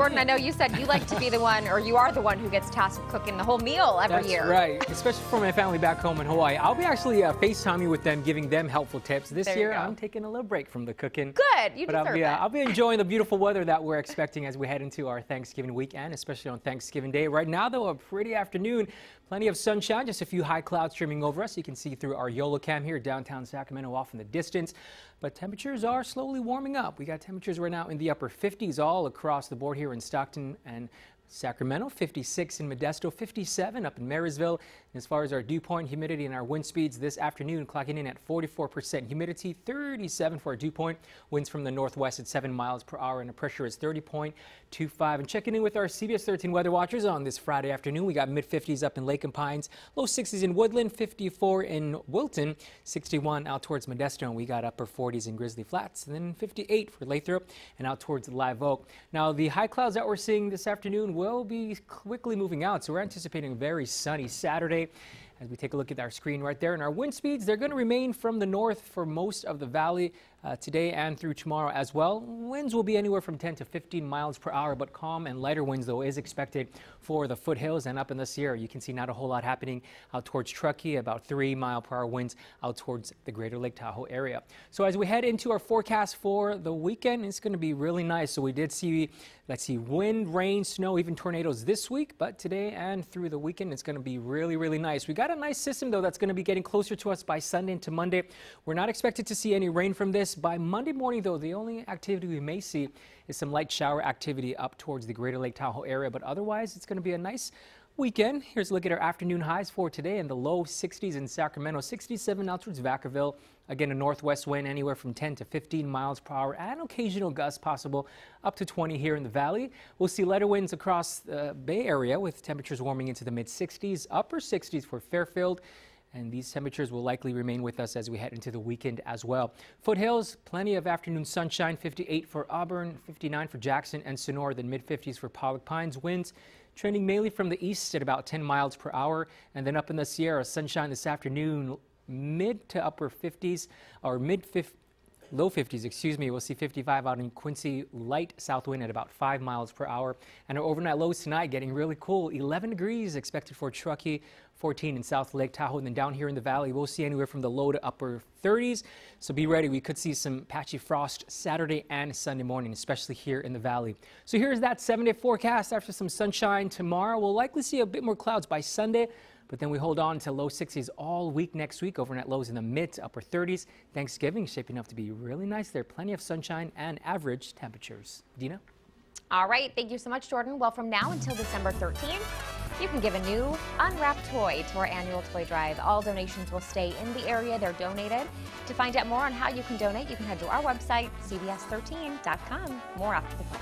Jordan, I know you said you like to be the one, or you are the one who gets tasked with cooking the whole meal every That's year. right, especially for my family back home in Hawaii. I'll be actually uh, FaceTiming with them, giving them helpful tips. This There year. I'm taking a little break from the cooking. Good, you but deserve I'll be, uh, it. I'll be enjoying the beautiful weather that we're expecting as we head into our Thanksgiving weekend, especially on Thanksgiving Day. Right now, though, a pretty afternoon. Plenty of sunshine, just a few high clouds streaming over us. You can see through our YOLO cam here, downtown Sacramento off in the distance. But temperatures are slowly warming up. We got temperatures right now in the upper 50s all across the board here in Stockton and Sacramento, 56 in Modesto, 57 up in Marysville. And as far as our dew point, humidity and our wind speeds this afternoon clocking in at 44% humidity, 37 for our dew point. Winds from the northwest at 7 miles per hour and the pressure is 30.25. And checking in with our CBS 13 weather watchers on this Friday afternoon, we got mid 50s up in Lake and Pines, low 60s in Woodland, 54 in Wilton, 61 out towards Modesto, and we got upper 40s in Grizzly Flats, and then 58 for Lathrop and out towards Live Oak. Now, the high clouds that we're seeing this afternoon will be quickly moving out, so we're anticipating a very sunny Saturday. As we take a look at our screen right there, and our wind speeds, they're going to remain from the north for most of the valley uh, today and through tomorrow as well. Winds will be anywhere from 10 to 15 miles per hour, but calm and lighter winds, though, is expected for the foothills and up in the Sierra. You can see not a whole lot happening out towards Truckee, about 3 mile per hour winds out towards the greater Lake Tahoe area. So as we head into our forecast for the weekend, it's going to be really nice. So we did see, let's see, wind, rain, snow, even tornadoes this week, but today and through the weekend, it's going to be really, really nice. We got a nice system, though, that's going to be getting closer to us by Sunday into Monday. We're not expected to see any rain from this. By Monday morning, though, the only activity we may see is some light shower activity up towards the greater Lake Tahoe area, but otherwise, it's going to be a nice weekend. Here's a look at our afternoon highs for today in the low 60s in Sacramento, 67 out towards Vacaville. Again, a northwest wind anywhere from 10 to 15 miles per hour and occasional gusts possible up to 20 here in the valley. We'll see lighter winds across the Bay Area with temperatures warming into the mid 60s, upper 60s for Fairfield and these temperatures will likely remain with us as we head into the weekend as well. Foothills, plenty of afternoon sunshine, 58 for Auburn, 59 for Jackson and Sonora, then mid 50s for Pollock Pines. Winds trending mainly from the east at about 10 miles per hour, and then up in the Sierra, sunshine this afternoon, mid to upper 50s or mid 50s low 50s, excuse me. We'll see 55 out in Quincy, light south wind at about 5 miles per hour. And our overnight lows tonight getting really cool. 11 degrees expected for Truckee, 14 in South Lake Tahoe. And then down here in the valley, we'll see anywhere from the low to upper 30s. So be ready. We could see some patchy frost Saturday and Sunday morning, especially here in the valley. So here's that seven day forecast. After some sunshine tomorrow, we'll likely see a bit more clouds by Sunday. But then we hold on to low 60s all week next week, overnight lows in the mid to upper 30s. Thanksgiving shaping up to be really nice there. Plenty of sunshine and average temperatures. Dina? All right, thank you so much, Jordan. Well, from now until December 13th, you can give a new unwrapped toy to our annual toy drive. All donations will stay in the area they're donated. To find out more on how you can donate, you can head to our website, cbs13.com. More after the break.